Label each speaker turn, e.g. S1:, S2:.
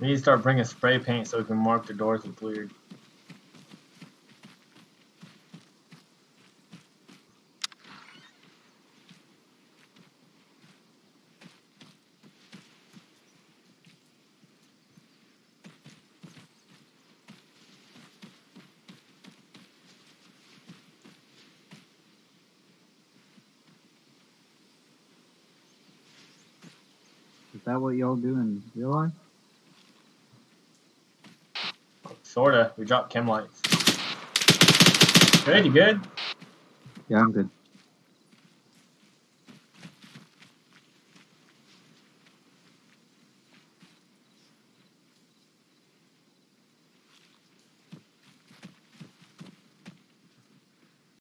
S1: We need to start bringing spray paint so we can mark the doors with weird.
S2: Is that what y'all do in real life?
S1: Sorta. We dropped chem lights. Good, you good?
S2: Yeah, I'm good.